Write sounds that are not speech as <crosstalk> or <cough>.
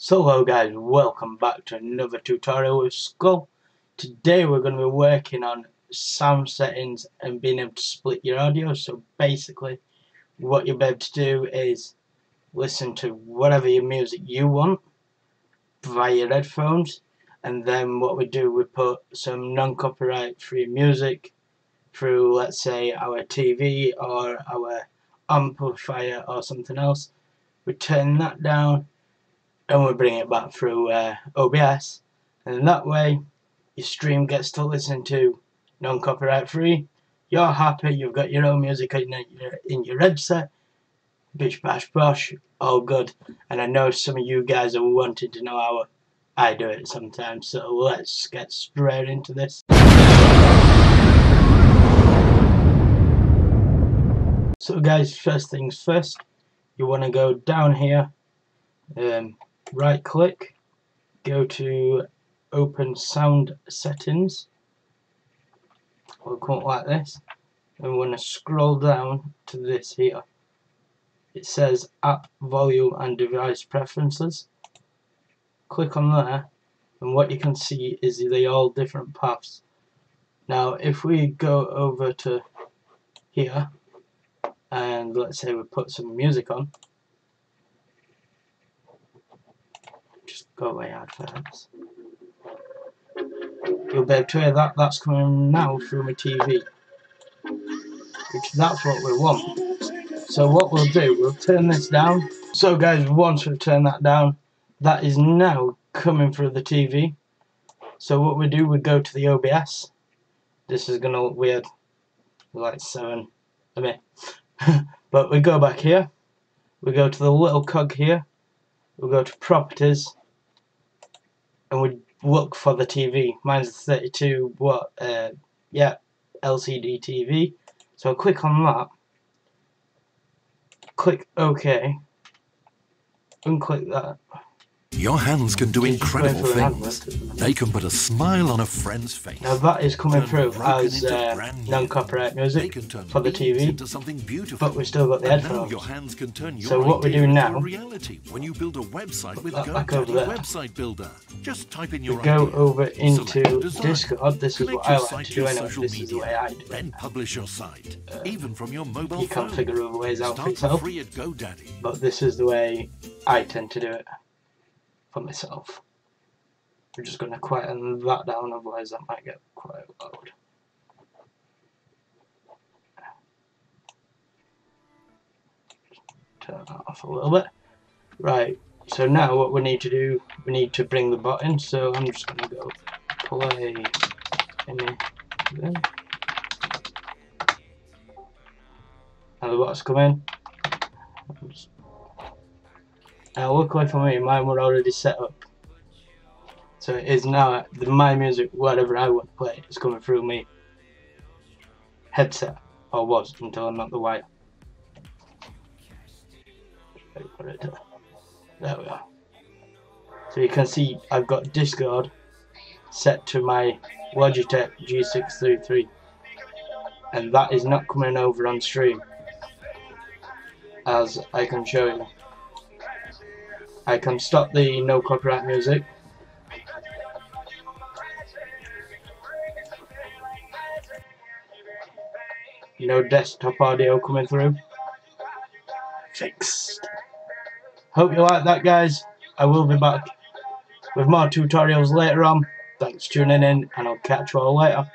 So hello guys, welcome back to another tutorial with Skull. Today we're going to be working on sound settings and being able to split your audio. So basically what you'll be able to do is listen to whatever your music you want via your headphones and then what we do we put some non-copyright free music through let's say our TV or our amplifier or something else. We turn that down and we bring it back through uh, OBS and that way your stream gets to listen to non-copyright free. You're happy you've got your own music in your, in your headset bish bash bosh all good. And I know some of you guys are wanting to know how I do it sometimes so let's get straight into this. So guys first things first you want to go down here um, right click go to open sound settings. We'll come up like this. And we want to scroll down to this here. It says app volume and device preferences. Click on there and what you can see is they all different paths. Now if we go over to here and let's say we put some music on go away adverts. You'll be able to hear that that's coming now through my TV. Which that's what we want. So what we'll do, we'll turn this down. So guys, once we've turned that down, that is now coming through the TV. So what we do, we go to the OBS. This is gonna look weird. Like seven a bit. <laughs> but we go back here. We go to the little cog here. We go to properties and we look for the TV. Mine's a 32 what uh, yeah LCD TV. So I'll click on that. Click OK. Unclick that. Your hands can do incredible things. They can put a smile on a friend's face. Now that is coming through as uh, non-copyright music for the TV, into something beautiful. but we still got the headphones. Your hands can turn your so what we're doing now, reality when you build a website with GoDaddy Website Builder. Just type in your we go over into Discord. This is what I like to do anyway. This is the way I do it. Then publish your site, uh, even from your mobile You can't figure other ways out for yourself, but this is the way I tend to do it for myself. I'm just going to quieten that down, otherwise that might get quite loud. Turn that off a little bit. Right, so now what we need to do, we need to bring the button, so I'm just going to go play anything. And the button's come in. Now luckily for me, mine were already set up. So it is now, the, my music, whatever I want to play, is coming through me headset, or was, until I'm not the wire. There we are. So you can see I've got Discord set to my Logitech G633 and that is not coming over on stream as I can show you. I can stop the no copyright music. No desktop audio coming through. Fixed. Hope you like that guys. I will be back with more tutorials later on. Thanks for tuning in and I'll catch you all later.